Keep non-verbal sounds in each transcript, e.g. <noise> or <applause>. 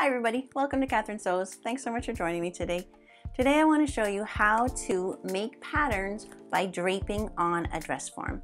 Hi everybody, welcome to Catherine Sews. Thanks so much for joining me today. Today I want to show you how to make patterns by draping on a dress form.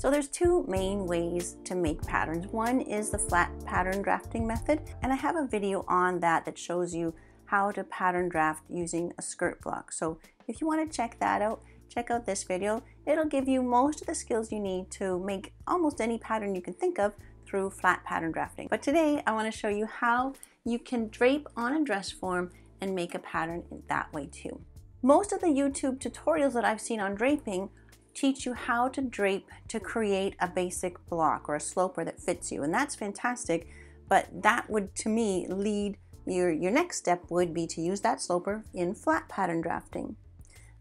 So there's two main ways to make patterns. One is the flat pattern drafting method, and I have a video on that that shows you how to pattern draft using a skirt block. So if you want to check that out, check out this video. It'll give you most of the skills you need to make almost any pattern you can think of through flat pattern drafting. But today I want to show you how you can drape on a dress form and make a pattern that way too. Most of the YouTube tutorials that I've seen on draping teach you how to drape to create a basic block or a sloper that fits you and that's fantastic but that would to me lead your, your next step would be to use that sloper in flat pattern drafting.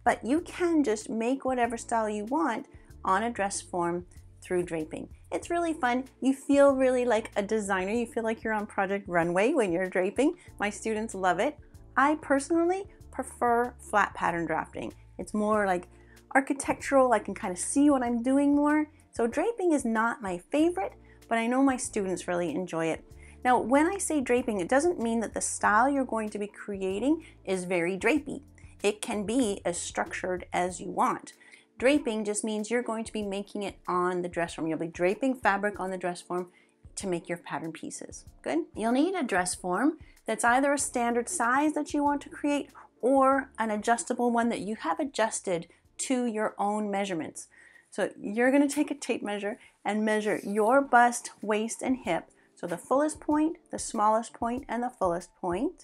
But you can just make whatever style you want on a dress form through draping. It's really fun. You feel really like a designer. You feel like you're on Project Runway when you're draping. My students love it. I personally prefer flat pattern drafting. It's more like architectural. I can kind of see what I'm doing more. So draping is not my favorite, but I know my students really enjoy it. Now, when I say draping, it doesn't mean that the style you're going to be creating is very drapey. It can be as structured as you want. Draping just means you're going to be making it on the dress form. You'll be draping fabric on the dress form to make your pattern pieces. Good? You'll need a dress form that's either a standard size that you want to create or an adjustable one that you have adjusted to your own measurements. So you're going to take a tape measure and measure your bust, waist, and hip. So the fullest point, the smallest point, and the fullest point.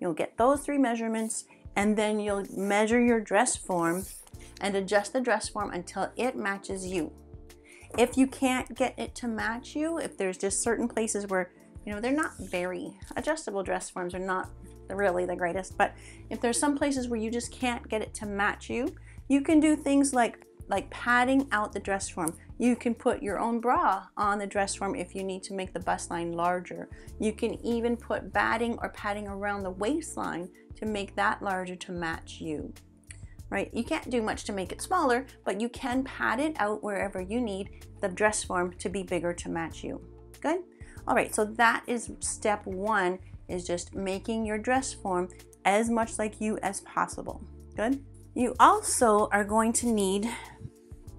You'll get those three measurements and then you'll measure your dress form and adjust the dress form until it matches you. If you can't get it to match you, if there's just certain places where, you know, they're not very adjustable dress forms are not really the greatest, but if there's some places where you just can't get it to match you, you can do things like like padding out the dress form. You can put your own bra on the dress form if you need to make the bust line larger. You can even put batting or padding around the waistline to make that larger to match you right? You can't do much to make it smaller, but you can pad it out wherever you need the dress form to be bigger to match you. Good? All right, so that is step one, is just making your dress form as much like you as possible. Good? You also are going to need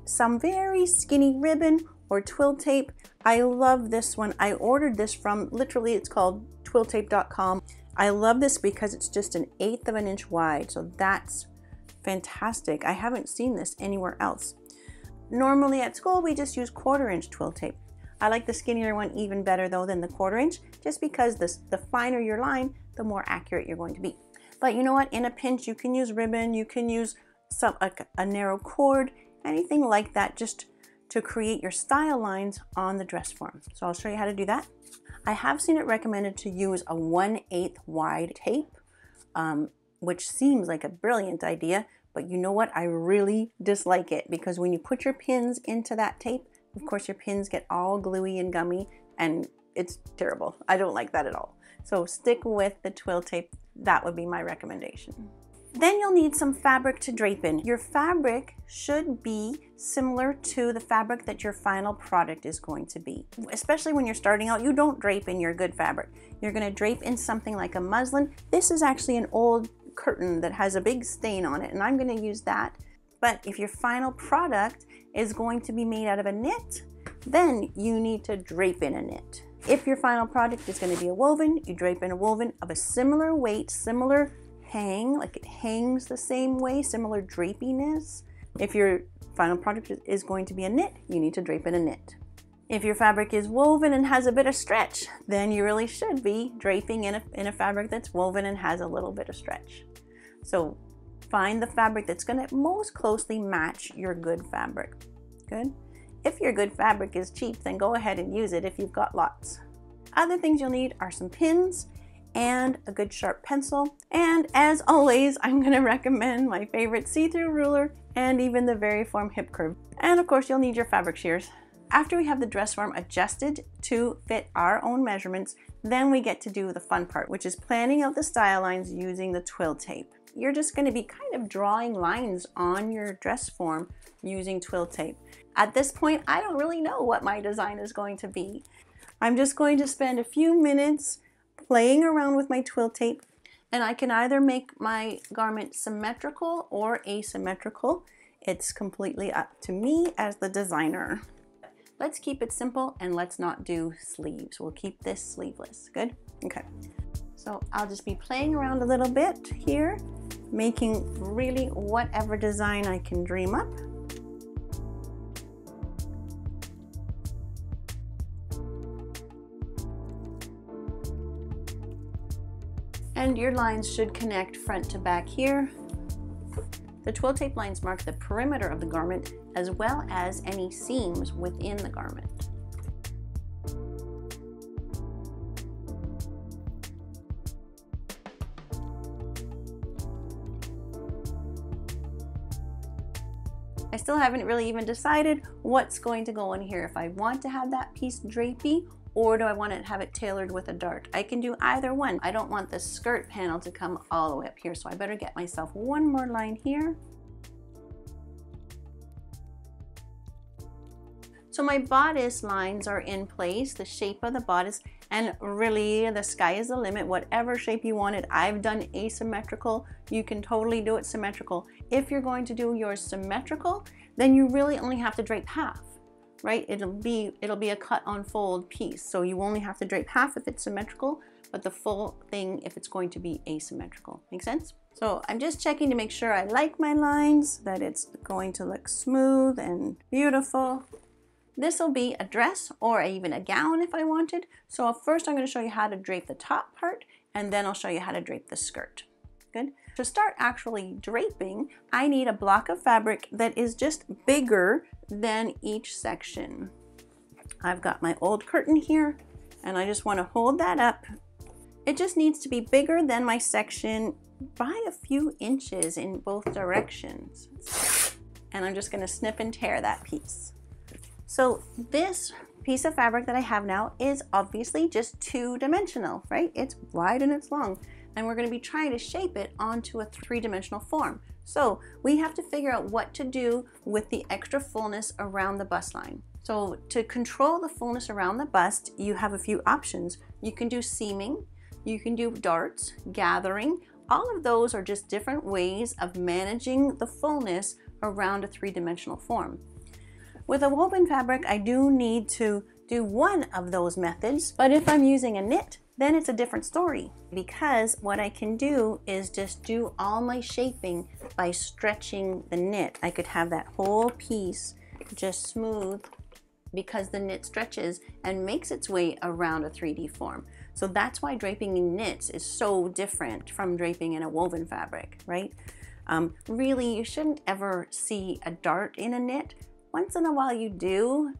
some very skinny ribbon or twill tape. I love this one. I ordered this from, literally it's called twilltape.com. I love this because it's just an eighth of an inch wide. So that's fantastic. I haven't seen this anywhere else. Normally at school, we just use quarter inch twill tape. I like the skinnier one even better though than the quarter inch, just because the, the finer your line, the more accurate you're going to be. But you know what, in a pinch, you can use ribbon, you can use some a, a narrow cord, anything like that, just to create your style lines on the dress form. So I'll show you how to do that. I have seen it recommended to use a 1 8 wide tape. Um, which seems like a brilliant idea, but you know what? I really dislike it because when you put your pins into that tape, of course, your pins get all gluey and gummy, and it's terrible. I don't like that at all. So stick with the twill tape. That would be my recommendation. Then you'll need some fabric to drape in. Your fabric should be similar to the fabric that your final product is going to be. Especially when you're starting out, you don't drape in your good fabric. You're gonna drape in something like a muslin. This is actually an old curtain that has a big stain on it and I'm going to use that. But if your final product is going to be made out of a knit, then you need to drape in a knit. If your final product is going to be a woven, you drape in a woven of a similar weight, similar hang, like it hangs the same way, similar drapiness. If your final product is going to be a knit, you need to drape in a knit. If your fabric is woven and has a bit of stretch, then you really should be draping in a, in a fabric that's woven and has a little bit of stretch. So find the fabric that's going to most closely match your good fabric. Good? If your good fabric is cheap, then go ahead and use it if you've got lots. Other things you'll need are some pins and a good sharp pencil. And as <laughs> always, I'm going to recommend my favorite see-through ruler and even the Vary Form hip curve. And of course, you'll need your fabric shears. After we have the dress form adjusted to fit our own measurements, then we get to do the fun part, which is planning out the style lines using the twill tape. You're just going to be kind of drawing lines on your dress form using twill tape. At this point, I don't really know what my design is going to be. I'm just going to spend a few minutes playing around with my twill tape and I can either make my garment symmetrical or asymmetrical. It's completely up to me as the designer. Let's keep it simple and let's not do sleeves. We'll keep this sleeveless. Good? Okay. So I'll just be playing around a little bit here, making really whatever design I can dream up. And your lines should connect front to back here. The twill tape lines mark the perimeter of the garment as well as any seams within the garment. Still haven't really even decided what's going to go in here. If I want to have that piece drapey or do I want to have it tailored with a dart? I can do either one. I don't want the skirt panel to come all the way up here, so I better get myself one more line here. So my bodice lines are in place, the shape of the bodice, and really the sky is the limit, whatever shape you want it. I've done asymmetrical, you can totally do it symmetrical. If you're going to do yours symmetrical, then you really only have to drape half right? It'll be, it'll be a cut on fold piece. So you only have to drape half if it's symmetrical, but the full thing if it's going to be asymmetrical. Make sense? So I'm just checking to make sure I like my lines, that it's going to look smooth and beautiful. This will be a dress or even a gown if I wanted. So first I'm going to show you how to drape the top part and then I'll show you how to drape the skirt. Good. To start actually draping, I need a block of fabric that is just bigger than each section. I've got my old curtain here and I just want to hold that up. It just needs to be bigger than my section by a few inches in both directions. And I'm just going to snip and tear that piece. So this piece of fabric that I have now is obviously just two dimensional, right? It's wide and it's long and we're going to be trying to shape it onto a three-dimensional form. So we have to figure out what to do with the extra fullness around the bust line. So to control the fullness around the bust, you have a few options. You can do seaming, you can do darts, gathering. All of those are just different ways of managing the fullness around a three-dimensional form. With a woven fabric, I do need to do one of those methods, but if I'm using a knit, then it's a different story because what I can do is just do all my shaping by stretching the knit. I could have that whole piece just smooth because the knit stretches and makes its way around a 3D form. So that's why draping in knits is so different from draping in a woven fabric, right? Um, really, you shouldn't ever see a dart in a knit. Once in a while you do,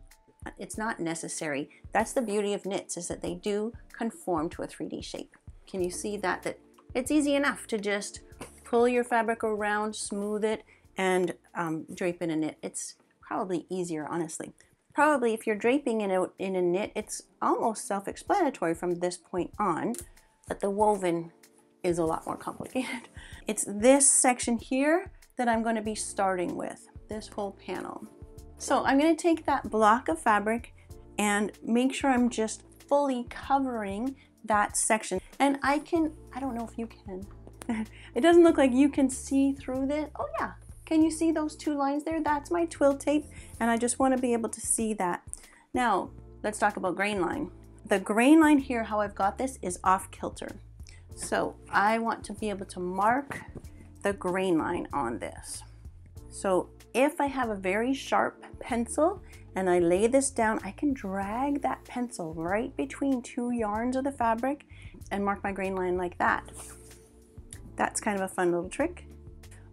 it's not necessary. That's the beauty of knits is that they do conform to a 3D shape. Can you see that? That it's easy enough to just pull your fabric around, smooth it, and um, drape in a knit. It's probably easier, honestly. Probably if you're draping in a, in a knit, it's almost self-explanatory from this point on, but the woven is a lot more complicated. <laughs> It's this section here that I'm going to be starting with, this whole panel. So I'm going to take that block of fabric and make sure I'm just fully covering that section. And I can, I don't know if you can, <laughs> it doesn't look like you can see through this. Oh yeah, can you see those two lines there? That's my twill tape and I just want to be able to see that. Now, let's talk about grain line. The grain line here, how I've got this is off kilter. So I want to be able to mark the grain line on this. So if I have a very sharp pencil and I lay this down, I can drag that pencil right between two yarns of the fabric and mark my grain line like that. That's kind of a fun little trick.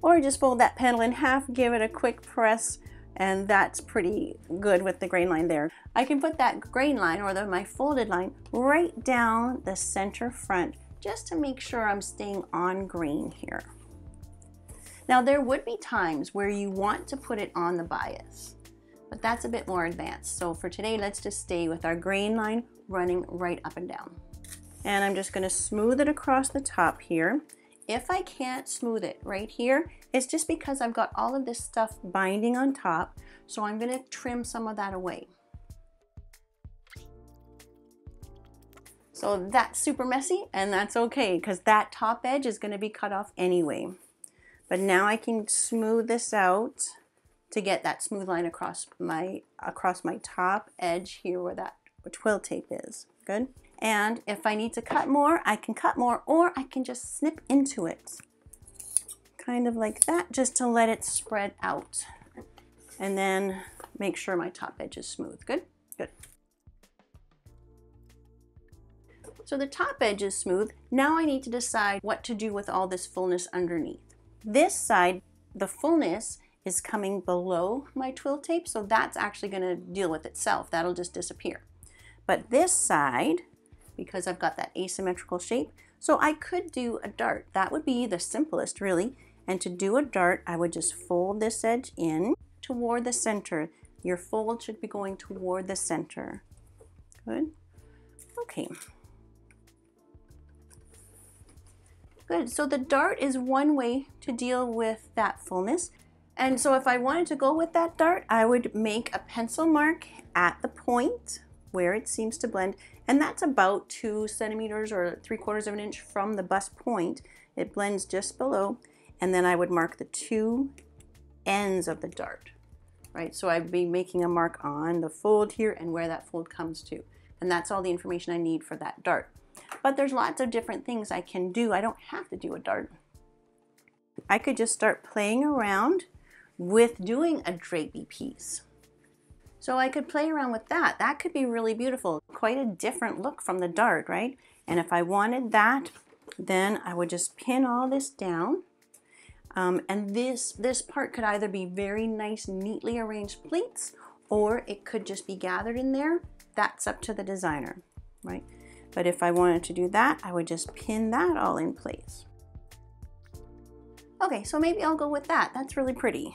Or just fold that panel in half, give it a quick press, and that's pretty good with the grain line there. I can put that grain line or the, my folded line right down the center front just to make sure I'm staying on grain here. Now there would be times where you want to put it on the bias, but that's a bit more advanced. So for today, let's just stay with our grain line running right up and down. And I'm just gonna smooth it across the top here. If I can't smooth it right here, it's just because I've got all of this stuff binding on top. So I'm gonna trim some of that away. So that's super messy and that's okay because that top edge is going to be cut off anyway. But now I can smooth this out to get that smooth line across my across my top edge here where that twill tape is. Good. And if I need to cut more, I can cut more or I can just snip into it. Kind of like that, just to let it spread out. And then make sure my top edge is smooth. Good? Good. So the top edge is smooth. Now I need to decide what to do with all this fullness underneath. This side, the fullness is coming below my twill tape, so that's actually gonna deal with itself. That'll just disappear. But this side, because I've got that asymmetrical shape, so I could do a dart. That would be the simplest really. And to do a dart, I would just fold this edge in toward the center. Your fold should be going toward the center. Good. Okay. Good. So the dart is one way to deal with that fullness. And so if I wanted to go with that dart, I would make a pencil mark at the point where it seems to blend. And that's about two centimeters or three quarters of an inch from the bust point. It blends just below. And then I would mark the two ends of the dart, right? So I'd be making a mark on the fold here and where that fold comes to. And that's all the information I need for that dart. But there's lots of different things I can do. I don't have to do a dart. I could just start playing around with doing a drapey piece. So I could play around with that. That could be really beautiful. Quite a different look from the dart, right? And if I wanted that, then I would just pin all this down. Um, and this, this part could either be very nice, neatly arranged pleats, or it could just be gathered in there. That's up to the designer, right? But if I wanted to do that, I would just pin that all in place. Okay, so maybe I'll go with that. That's really pretty.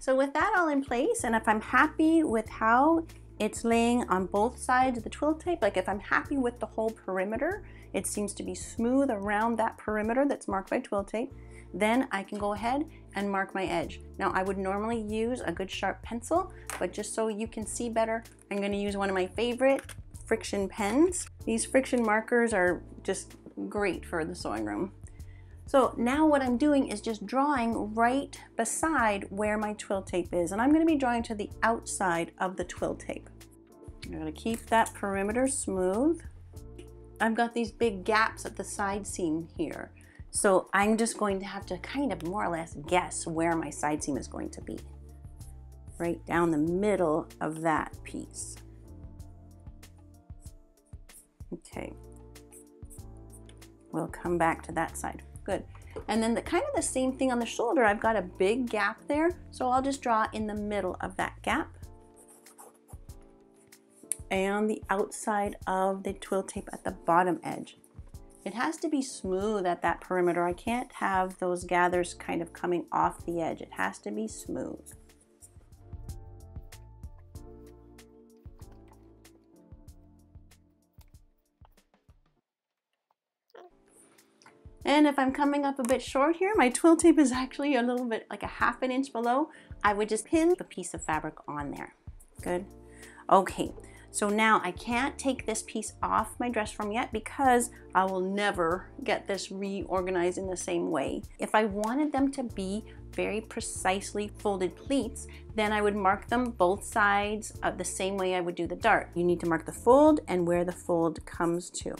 So with that all in place, and if I'm happy with how it's laying on both sides of the twill tape, like if I'm happy with the whole perimeter, it seems to be smooth around that perimeter that's marked by twill tape, then I can go ahead and mark my edge. Now I would normally use a good sharp pencil, but just so you can see better, I'm gonna use one of my favorite Frixion pens. These Frixion markers are just great for the sewing room. So now what I'm doing is just drawing right beside where my twill tape is. And I'm gonna be drawing to the outside of the twill tape. I'm gonna keep that perimeter smooth. I've got these big gaps at the side seam here. So I'm just going to have to kind of more or less guess where my side seam is going to be. Right down the middle of that piece. Okay. We'll come back to that side. Good. And then the kind of the same thing on the shoulder. I've got a big gap there. So I'll just draw in the middle of that gap. And the outside of the twill tape at the bottom edge. It has to be smooth at that perimeter. I can't have those gathers kind of coming off the edge. It has to be smooth. And if I'm coming up a bit short here, my twill tape is actually a little bit like a half an inch below. I would just pin the piece of fabric on there. Good. Okay, so now I can't take this piece off my dress form yet because I will never get this reorganized in the same way. If I wanted them to be very precisely folded pleats, then I would mark them both sides of the same way I would do the dart. You need to mark the fold and where the fold comes to.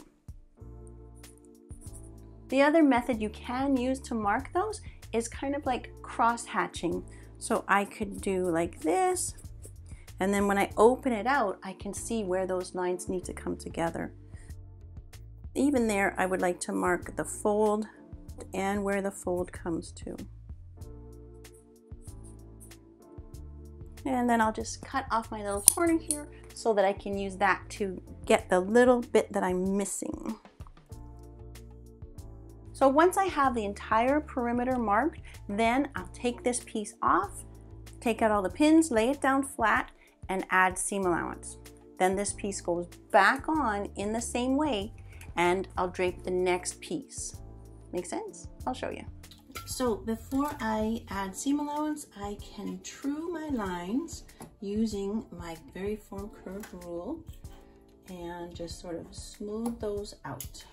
The other method you can use to mark those is kind of like cross hatching. So I could do like this, and then when I open it out, I can see where those lines need to come together. Even there, I would like to mark the fold and where the fold comes to. And then I'll just cut off my little corner here so that I can use that to get the little bit that I'm missing. So once I have the entire perimeter marked, then I'll take this piece off, take out all the pins, lay it down flat, and add seam allowance. Then this piece goes back on in the same way, and I'll drape the next piece. Make sense? I'll show you. So before I add seam allowance, I can true my lines using my Vary Form curve rule. and just sort of smooth those out.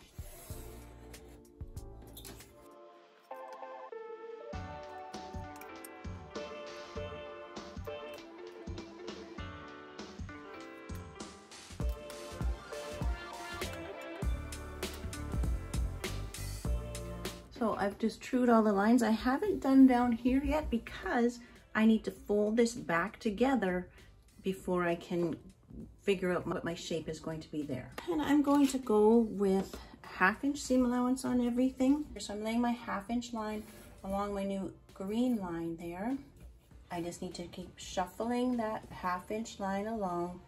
So I've just trued all the lines. I haven't done down here yet because I need to fold this back together before I can figure out what my shape is going to be there. And I'm going to go with half inch seam allowance on everything. So I'm laying my half inch line along my new green line there. I just need to keep shuffling that half inch line along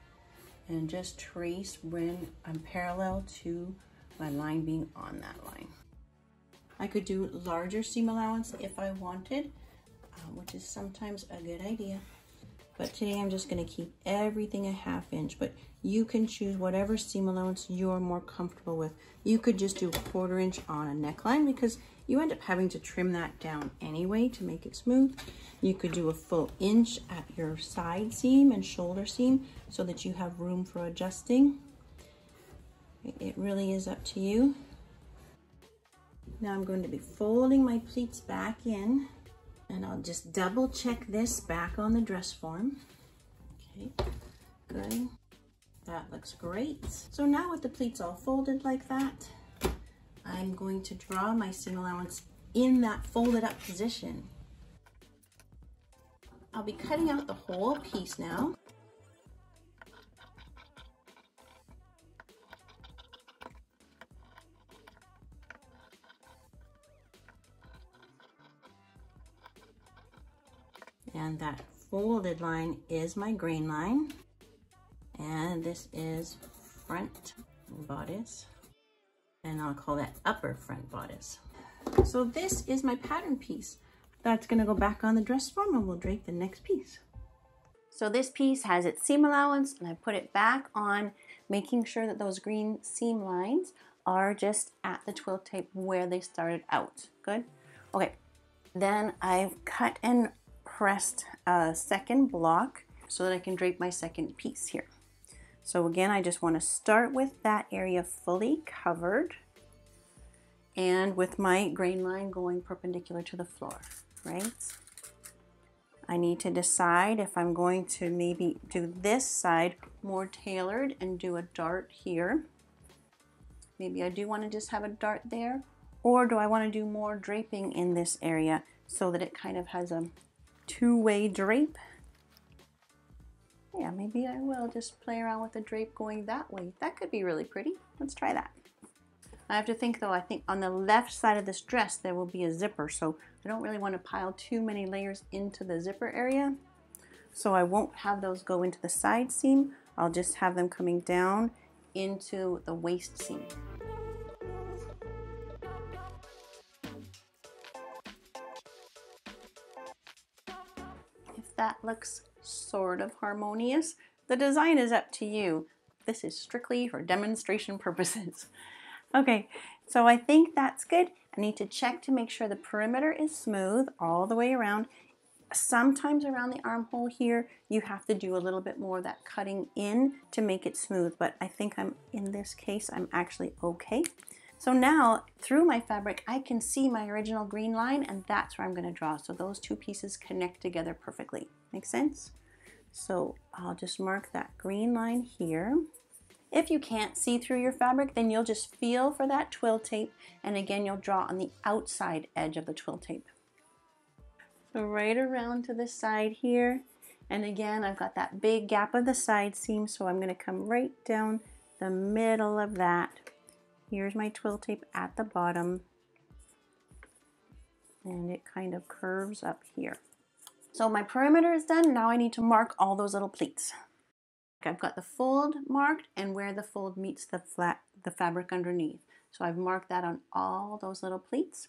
and just trace when I'm parallel to my line being on that line. I could do larger seam allowance if I wanted, uh, which is sometimes a good idea. But today I'm just gonna keep everything a half inch, but you can choose whatever seam allowance you're more comfortable with. You could just do a quarter inch on a neckline because you end up having to trim that down anyway to make it smooth. You could do a full inch at your side seam and shoulder seam so that you have room for adjusting. It really is up to you. Now I'm going to be folding my pleats back in and I'll just double check this back on the dress form. Okay, good. That looks great. So now with the pleats all folded like that, I'm going to draw my seam allowance in that folded up position. I'll be cutting out the whole piece now. Folded line is my grain line and this is front bodice and I'll call that upper front bodice. So this is my pattern piece. That's gonna go back on the dress form and we'll drape the next piece. So this piece has its seam allowance and I put it back on making sure that those green seam lines are just at the twill tape where they started out. Good? Okay, then I've cut and pressed a second block so that I can drape my second piece here. So again, I just want to start with that area fully covered and with my grain line going perpendicular to the floor, right? I need to decide if I'm going to maybe do this side more tailored and do a dart here. Maybe I do want to just have a dart there. Or do I want to do more draping in this area so that it kind of has a two-way drape. Yeah, maybe I will just play around with the drape going that way. That could be really pretty. Let's try that. I have to think though, I think on the left side of this dress there will be a zipper, so I don't really want to pile too many layers into the zipper area. So I won't have those go into the side seam. I'll just have them coming down into the waist seam. That looks sort of harmonious. The design is up to you. This is strictly for demonstration <laughs> purposes. okay, so I think that's good. I need to check to make sure the perimeter is smooth all the way around. Sometimes around the armhole here, you have to do a little bit more of that cutting in to make it smooth, but I think I'm, in this case, I'm actually okay. So now through my fabric, I can see my original green line and that's where I'm gonna draw. So those two pieces connect together perfectly. Make sense? So I'll just mark that green line here. If you can't see through your fabric, then you'll just feel for that twill tape. And again, you'll draw on the outside edge of the twill tape. So right around to the side here. And again, I've got that big gap of the side seam. So I'm gonna come right down the middle of that Here's my twill tape at the bottom and it kind of curves up here. So my perimeter is done. Now I need to mark all those little pleats. I've got the fold marked and where the fold meets the flat, the fabric underneath. So I've marked that on all those little pleats.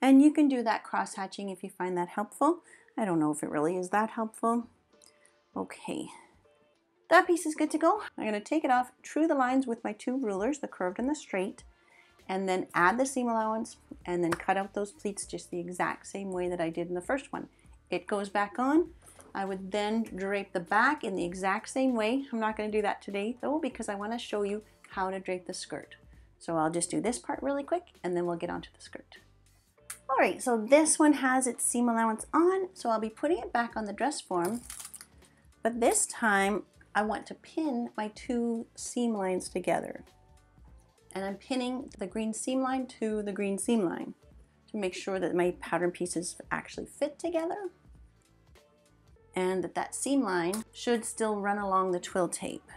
And you can do that cross hatching if you find that helpful. I don't know if it really is that helpful. Okay, that piece is good to go. I'm going to take it off, true the lines with my two rulers, the curved and the straight, and then add the seam allowance and then cut out those pleats just the exact same way that I did in the first one. It goes back on I would then drape the back in the exact same way. I'm not going to do that today though because I want to show you how to drape the skirt. So I'll just do this part really quick and then we'll get onto the skirt. All right, so this one has its seam allowance on, so I'll be putting it back on the dress form. But this time I want to pin my two seam lines together. And I'm pinning the green seam line to the green seam line to make sure that my pattern pieces actually fit together and that that seam line should still run along the twill tape.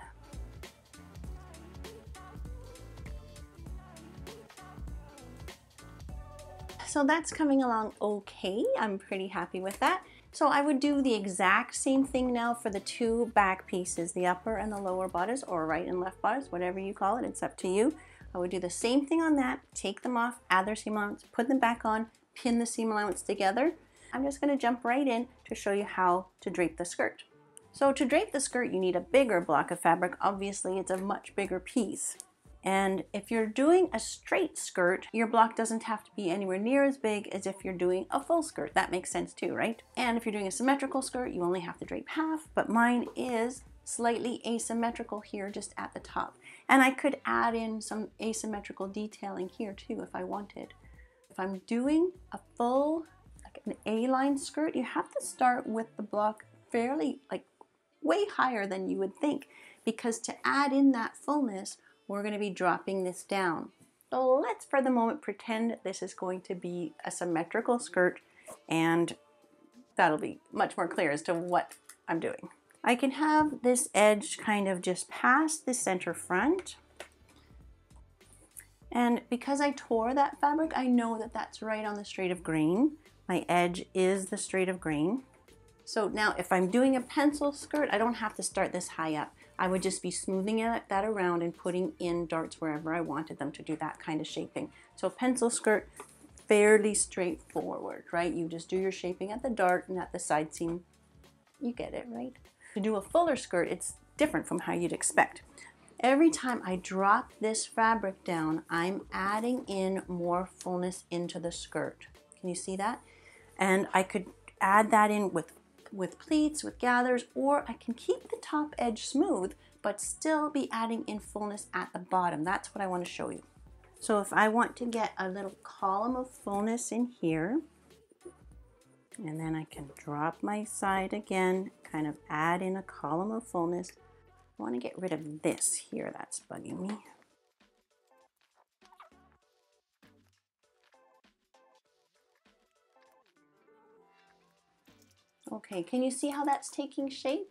So that's coming along okay. I'm pretty happy with that. So I would do the exact same thing now for the two back pieces, the upper and the lower bodice or right and left bodice, whatever you call it, it's up to you. I would do the same thing on that, take them off, add their seam allowance, put them back on, pin the seam allowance together. I'm just gonna jump right in to show you how to drape the skirt. So to drape the skirt, you need a bigger block of fabric. Obviously, it's a much bigger piece. And if you're doing a straight skirt, your block doesn't have to be anywhere near as big as if you're doing a full skirt. That makes sense too, right? And if you're doing a symmetrical skirt, you only have to drape half, but mine is slightly asymmetrical here just at the top. And I could add in some asymmetrical detailing here too if I wanted. If I'm doing a full, like an A-line skirt, you have to start with the block fairly, like way higher than you would think because to add in that fullness, we're going to be dropping this down. So let's for the moment pretend this is going to be a symmetrical skirt and that'll be much more clear as to what I'm doing. I can have this edge kind of just past the center front. And because I tore that fabric, I know that that's right on the straight of grain. My edge is the straight of grain. So now if I'm doing a pencil skirt, I don't have to start this high up. I would just be smoothing that around and putting in darts wherever I wanted them to do that kind of shaping. So pencil skirt, fairly straightforward, right? You just do your shaping at the dart and at the side seam. You get it, right? To do a fuller skirt, it's different from how you'd expect. Every time I drop this fabric down, I'm adding in more fullness into the skirt. Can you see that? And I could add that in with with pleats, with gathers, or I can keep the top edge smooth, but still be adding in fullness at the bottom. That's what I want to show you. So if I want to get a little column of fullness in here, and then I can drop my side again, kind of add in a column of fullness. I want to get rid of this here that's bugging me. Okay, can you see how that's taking shape?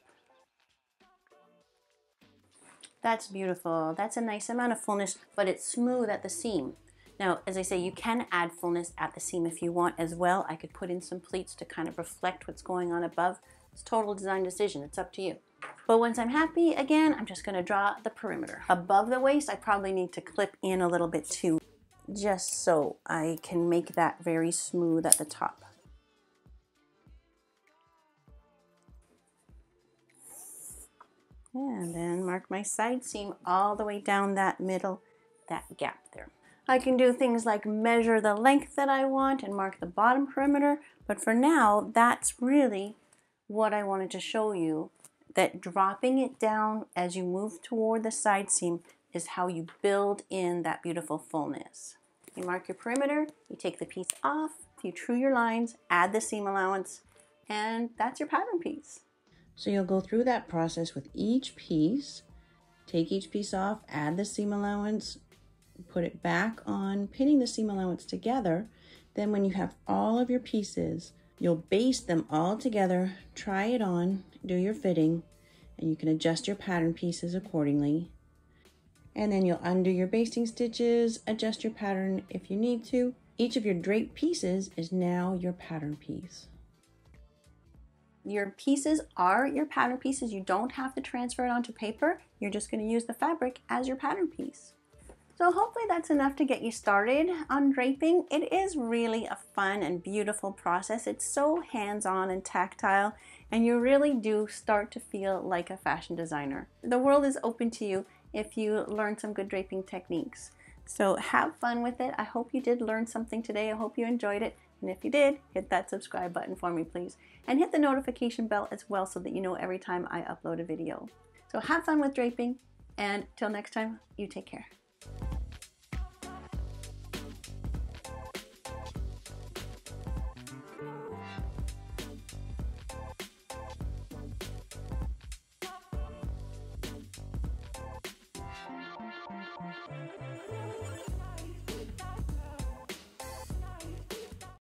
That's beautiful. That's a nice amount of fullness, but it's smooth at the seam. Now, as I say, you can add fullness at the seam if you want as well. I could put in some pleats to kind of reflect what's going on above. It's total design decision. It's up to you. But once I'm happy, again, I'm just going to draw the perimeter. Above the waist, I probably need to clip in a little bit too, just so I can make that very smooth at the top. And then mark my side seam all the way down that middle, that gap there. I can do things like measure the length that I want and mark the bottom perimeter, but for now, that's really what I wanted to show you, that dropping it down as you move toward the side seam is how you build in that beautiful fullness. You mark your perimeter, you take the piece off, you true your lines, add the seam allowance, and that's your pattern piece. So you'll go through that process with each piece, take each piece off, add the seam allowance, put it back on, pinning the seam allowance together. Then when you have all of your pieces, you'll baste them all together, try it on, do your fitting, and you can adjust your pattern pieces accordingly. And then you'll undo your basting stitches, adjust your pattern if you need to. Each of your draped pieces is now your pattern piece. Your pieces are your pattern pieces. You don't have to transfer it onto paper. You're just going to use the fabric as your pattern piece. So hopefully that's enough to get you started on draping. It is really a fun and beautiful process. It's so hands-on and tactile and you really do start to feel like a fashion designer. The world is open to you if you learn some good draping techniques. So have fun with it. I hope you did learn something today. I hope you enjoyed it. And if you did, hit that subscribe button for me, please. And hit the notification bell as well so that you know every time I upload a video. So have fun with draping. And till next time, you take care.